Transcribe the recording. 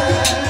Yeah.